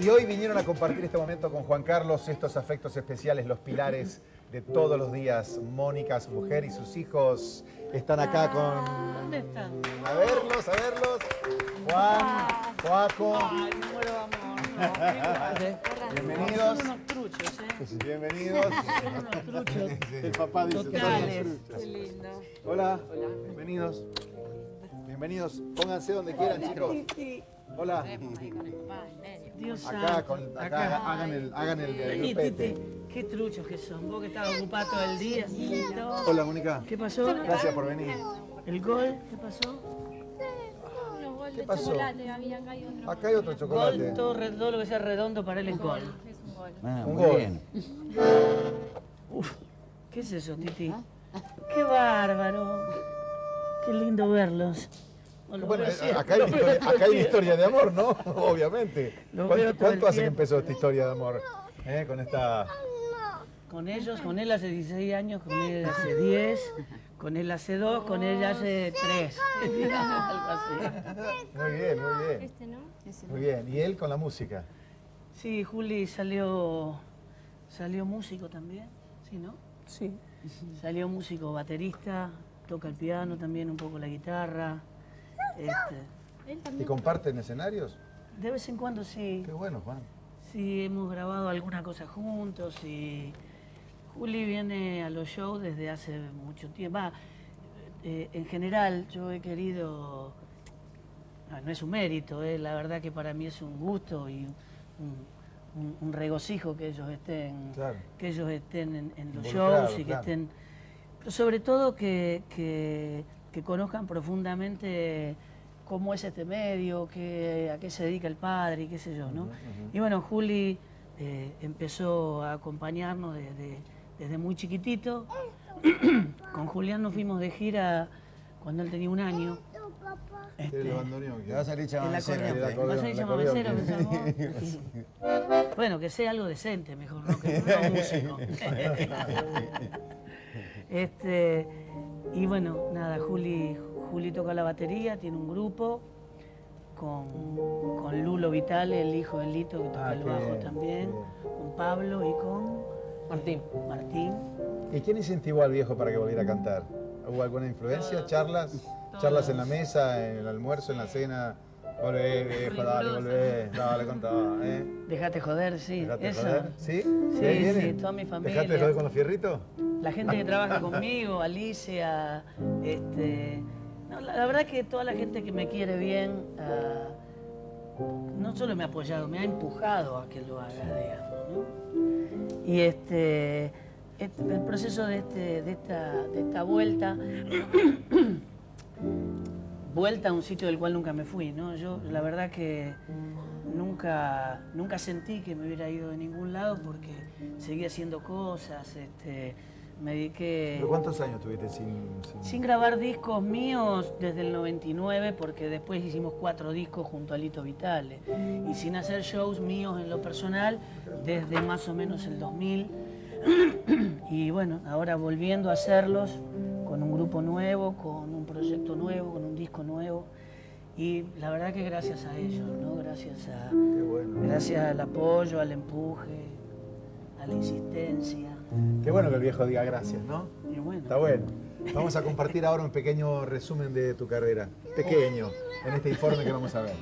Y hoy vinieron a compartir este momento con Juan Carlos, estos afectos especiales, los pilares de todos los días. Mónica, su mujer y sus hijos están acá con... ¿Dónde están? A verlos, a verlos. Juan, Joaco, Ay, me muero de amor. No, qué padre. bienvenidos. Son unos truchos, ¿eh? Bienvenidos. Son unos truchos. El papá dice Totales. Qué lindo. Hola, bienvenidos. Bienvenidos. Pónganse donde quieran, chicos. Hola. Dios Acá, santo. con, acá, hagan el, hagan el, el Vení. Titi. Qué truchos que son. Vos que estabas ocupado todo el día. Hola, Mónica. ¿Qué pasó? Gracias por venir. ¿El gol? ¿Qué pasó? ¿Qué de pasó? chocolate, había acá hay otro. Acá hay otro Gol, chocolate. todo, re- todo lo que sea redondo para él es gol. Es un gol. Ah, Un muy gol. bien. Uf, ¿qué es eso, Titi? ¡Qué bárbaro! Qué lindo verlos. Bueno, eh, acá hay, historia, acá hay una historia de amor, ¿no? Obviamente. Lo ¿Cuánto, hace que empezó esta historia de amor? ¿Eh? Con esta... Con ellos, con él hace 16 años, con él hace 10, con él hace 2, con ella hace 3. Algo así. Muy bien, muy bien. Este, ¿no? Muy bien. ¿Y él con la música? Sí, Juli salió, salió músico también, ¿sí, no? Sí. Salió músico baterista, toca el piano también, un poco la guitarra. Este, Él ¿Y comparten escenarios? de vez en cuando sí, Qué bueno, Juan. sí hemos grabado alguna cosa juntos y Juli viene a los shows desde hace mucho tiempo. Va, eh, en general yo he querido, no, no es un mérito, eh, la verdad que para mí es un gusto y un, un- un regocijo que ellos estén, Claro. que ellos estén en, en los shows y que estén, pero sobre todo que, que- que conozcan profundamente cómo es este medio, que, a qué se dedica el padre y qué sé yo, ¿no? Y bueno, Juli eh, empezó a acompañarnos desde, desde muy chiquitito. Con Julián nos fuimos de gira cuando él tenía un año. Este. Bueno, que sea algo decente mejor, ¿no? Que no un músico. este, y bueno, nada, Juli, Juli toca la batería, tiene un grupo con, con Lulo Vitale, el hijo de Lito, que toca Ah, el bajo bien, también, con Pablo y con Martín. Martín. ¿Y quién incentivó al viejo para que volviera a cantar? ¿Hubo alguna influencia? ¿Charlas? ¿Charlas en la mesa, en el almuerzo, en la cena? Volvé, viejo, dale, volvé, dale con todo, ¿eh? Dejate joder, sí. Dejate eso. joder. ¿Sí? Sí, ¿De ahí sí, toda mi familia. ¿Dejate de joder con los fierritos? La gente que trabaja conmigo, Alicia, este, no, la, la verdad que toda la gente que me quiere bien, ah, no solo me ha apoyado, me ha empujado a que lo haga, digamos, ¿no? Y este, este- el proceso de, este, de, esta, de esta vuelta, vuelta a un sitio del cual nunca me fui, ¿no? Yo la verdad que nunca, nunca sentí que me hubiera ido de ningún lado porque seguía haciendo cosas, este, me dediqué ¿Pero cuántos años tuviste sin...? sin- sin grabar discos míos desde el 99 porque después hicimos cuatro discos junto a Lito Vitale y sin hacer shows míos en lo personal desde más o menos el 2000 y bueno, ahora volviendo a hacerlos grupo nuevo, con un proyecto nuevo, con un disco nuevo y la verdad que gracias a ellos, ¿no? Gracias a bueno. gracias al apoyo, al empuje, a la insistencia Qué bueno que el viejo diga gracias, ¿no? y bueno. Está bueno. Vamos a compartir ahora un pequeño resumen de tu carrera. Pequeño, en este informe que vamos a ver.